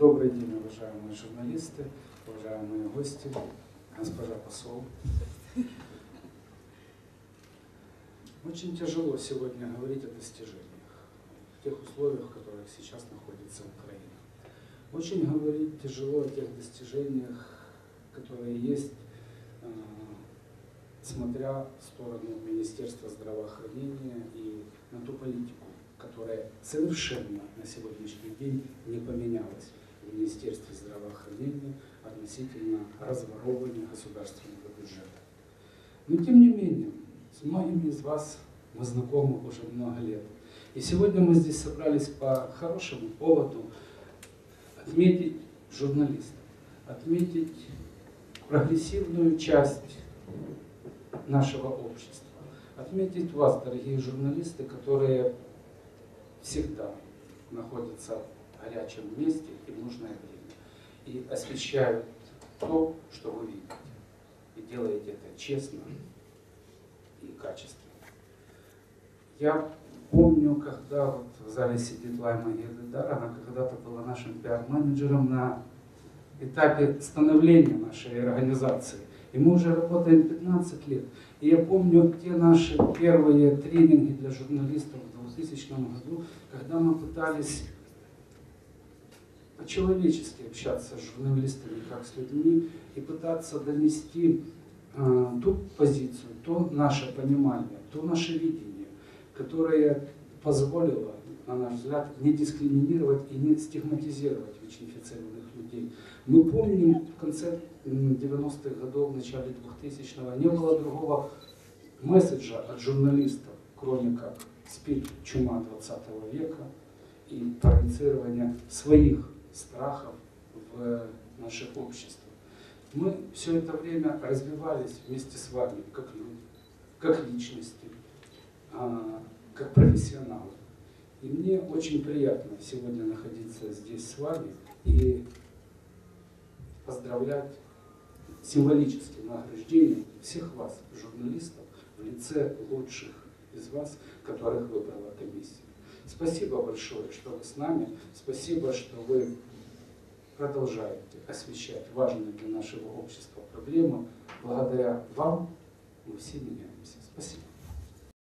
Добрый день, уважаемые журналисты, уважаемые гости, госпожа посол. Очень тяжело сегодня говорить о достижениях в тех условиях, в которых сейчас находится Украина. Очень говорить тяжело о тех достижениях, которые есть, э, смотря в сторону Министерства здравоохранения и на ту политику, которая совершенно на сегодняшний день не поменялась в Министерстве здравоохранения относительно разворовывания государственного бюджета. Но тем не менее, с многими из вас мы знакомы уже много лет. И сегодня мы здесь собрались по хорошему поводу отметить журналистов, отметить прогрессивную часть нашего общества, отметить вас, дорогие журналисты, которые всегда находятся горячем месте и в нужное время и освещают то, что вы видите. И делаете это честно и качественно. Я помню, когда вот в зале сидит Лайма Гедедар, она когда-то была нашим пиар-менеджером на этапе становления нашей организации. И мы уже работаем 15 лет. И я помню те наши первые тренинги для журналистов в 2000 году, когда мы пытались по-человечески общаться с журналистами, как с людьми, и пытаться донести э, ту позицию, то наше понимание, то наше видение, которое позволило, на наш взгляд, не дискриминировать и не стигматизировать ВИЧ-инфицированных людей. Мы помним, в конце 90-х годов, в начале 2000-го не было другого месседжа от журналистов, кроме как спит чума 20 века и проецирование своих страхов в наше общество. Мы все это время развивались вместе с вами, как люди, как личности, а, как профессионалы. И мне очень приятно сегодня находиться здесь с вами и поздравлять символическим награждением всех вас, журналистов, в лице лучших из вас, которых выбрала комиссия. Спасибо большое, что вы с нами. Спасибо, что вы продолжаете освещать важные для нашего общества проблемы. Благодаря вам мы все меняемся. Спасибо.